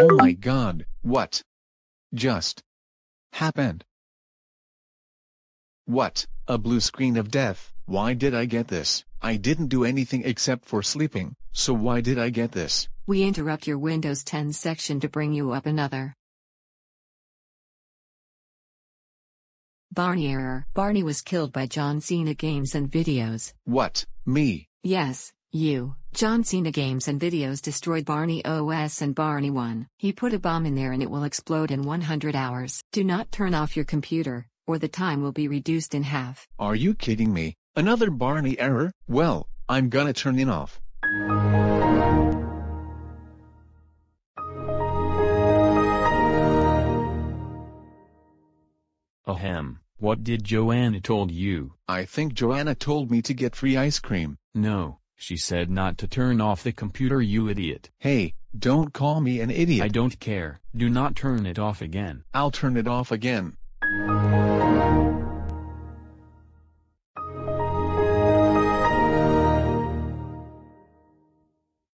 Oh my god, what? Just happened. What, a blue screen of death, why did I get this? I didn't do anything except for sleeping, so why did I get this? We interrupt your Windows 10 section to bring you up another. Barney error. Barney was killed by John Cena Games and Videos. What, me? Yes, you. John Cena Games and Videos destroyed Barney OS and Barney 1. He put a bomb in there and it will explode in 100 hours. Do not turn off your computer, or the time will be reduced in half. Are you kidding me? Another Barney error? Well, I'm gonna turn it off. Ahem, what did Joanna told you? I think Joanna told me to get free ice cream. No, she said not to turn off the computer you idiot. Hey, don't call me an idiot. I don't care, do not turn it off again. I'll turn it off again.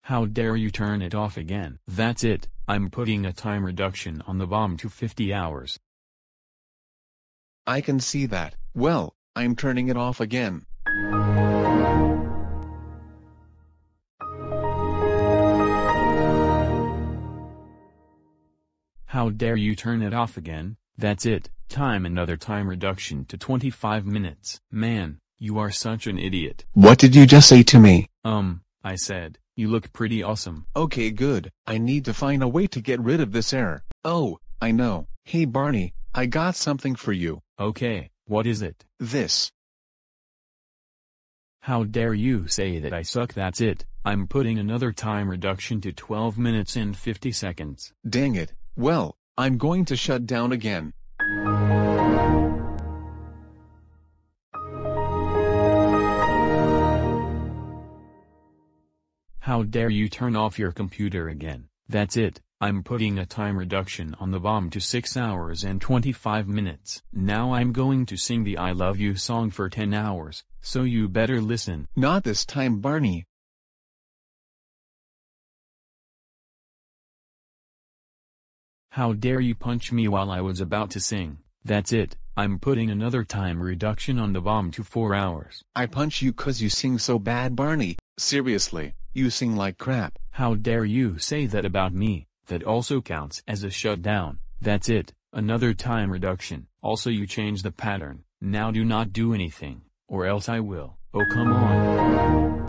How dare you turn it off again? That's it, I'm putting a time reduction on the bomb to 50 hours. I can see that. Well, I'm turning it off again. How dare you turn it off again? That's it, time another time reduction to 25 minutes. Man, you are such an idiot. What did you just say to me? Um, I said, you look pretty awesome. Okay good, I need to find a way to get rid of this error. Oh, I know. Hey Barney, I got something for you. Okay, what is it? This. How dare you say that I suck that's it, I'm putting another time reduction to 12 minutes and 50 seconds. Dang it. Well, I'm going to shut down again. How dare you turn off your computer again? That's it, I'm putting a time reduction on the bomb to 6 hours and 25 minutes. Now I'm going to sing the I Love You song for 10 hours, so you better listen. Not this time Barney. How dare you punch me while I was about to sing? That's it, I'm putting another time reduction on the bomb to 4 hours. I punch you cause you sing so bad Barney, seriously, you sing like crap. How dare you say that about me? That also counts as a shutdown. That's it, another time reduction. Also you change the pattern. Now do not do anything, or else I will. Oh come on.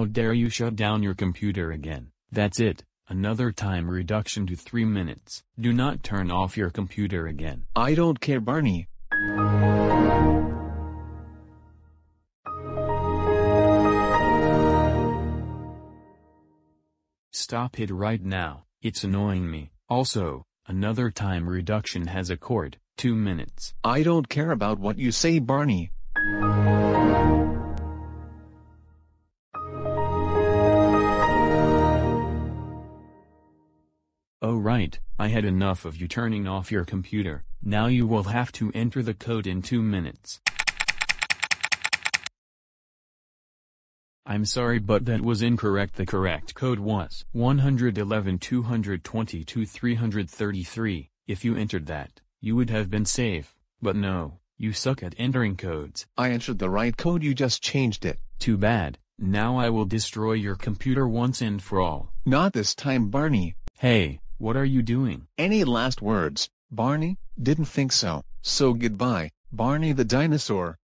How dare you shut down your computer again? That's it, another time reduction to 3 minutes. Do not turn off your computer again. I don't care Barney. Stop it right now, it's annoying me. Also, another time reduction has occurred, 2 minutes. I don't care about what you say Barney. Oh right, I had enough of you turning off your computer, now you will have to enter the code in 2 minutes. I'm sorry but that was incorrect the correct code was 111 222 333, if you entered that, you would have been safe, but no, you suck at entering codes. I entered the right code you just changed it. Too bad, now I will destroy your computer once and for all. Not this time Barney. Hey, what are you doing? Any last words, Barney? Didn't think so. So goodbye, Barney the dinosaur.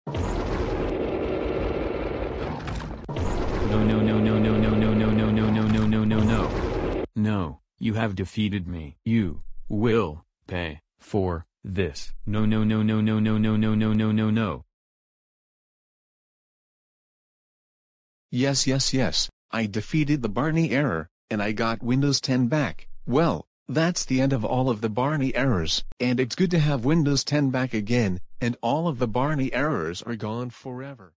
No no no no no no no no no no no no no no no. No, you have defeated me. You will pay for this. No no no no no no no no no no no no. Yes yes yes, I defeated the Barney error, and I got Windows 10 back. Well, that's the end of all of the Barney errors, and it's good to have Windows 10 back again, and all of the Barney errors are gone forever.